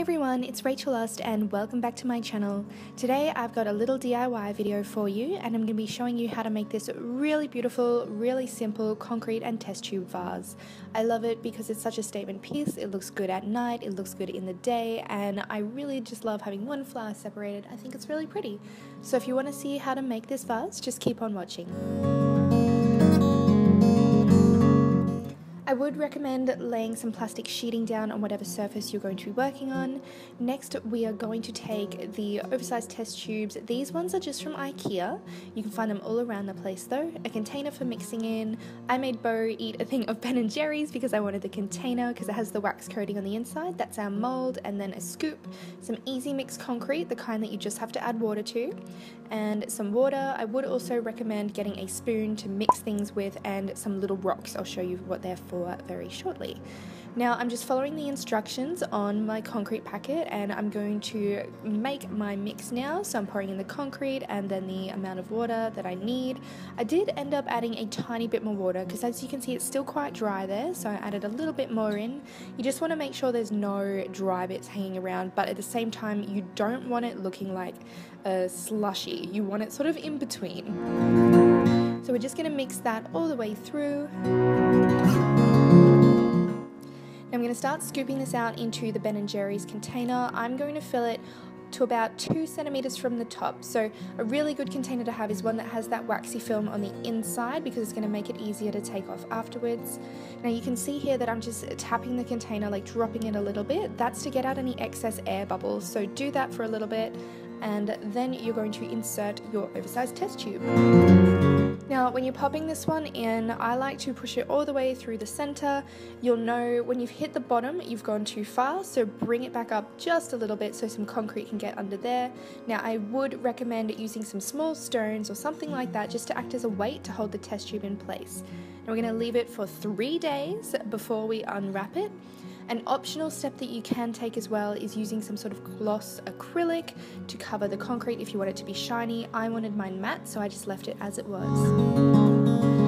Hey everyone, it's Rachel Aust and welcome back to my channel. Today I've got a little DIY video for you and I'm going to be showing you how to make this really beautiful, really simple concrete and test tube vase. I love it because it's such a statement piece, it looks good at night, it looks good in the day and I really just love having one flower separated. I think it's really pretty. So if you want to see how to make this vase, just keep on watching. I would recommend laying some plastic sheeting down on whatever surface you're going to be working on. Next, we are going to take the oversized test tubes. These ones are just from IKEA. You can find them all around the place though. A container for mixing in. I made Bo eat a thing of Ben and Jerry's because I wanted the container because it has the wax coating on the inside. That's our mold. And then a scoop, some easy mix concrete, the kind that you just have to add water to, and some water. I would also recommend getting a spoon to mix things with and some little rocks. I'll show you what they're for for very shortly. Now I'm just following the instructions on my concrete packet and I'm going to make my mix now. So I'm pouring in the concrete and then the amount of water that I need. I did end up adding a tiny bit more water because as you can see it's still quite dry there so I added a little bit more in. You just want to make sure there's no dry bits hanging around but at the same time you don't want it looking like a slushy. You want it sort of in between. So we're just going to mix that all the way through. I'm going to start scooping this out into the Ben & Jerry's container. I'm going to fill it to about two centimeters from the top. So a really good container to have is one that has that waxy film on the inside because it's going to make it easier to take off afterwards. Now you can see here that I'm just tapping the container, like dropping it a little bit. That's to get out any excess air bubbles. So do that for a little bit and then you're going to insert your oversized test tube. Now, when you're popping this one in, I like to push it all the way through the center. You'll know when you've hit the bottom, you've gone too far, so bring it back up just a little bit so some concrete can get under there. Now, I would recommend using some small stones or something like that just to act as a weight to hold the test tube in place. Now, we're going to leave it for three days before we unwrap it. An optional step that you can take as well is using some sort of gloss acrylic to cover the concrete if you want it to be shiny. I wanted mine matte, so I just left it as it was.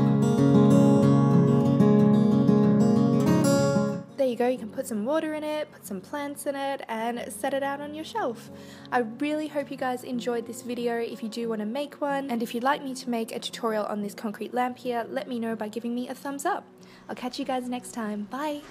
You go, you can put some water in it, put some plants in it, and set it out on your shelf. I really hope you guys enjoyed this video. If you do want to make one, and if you'd like me to make a tutorial on this concrete lamp here, let me know by giving me a thumbs up. I'll catch you guys next time. Bye!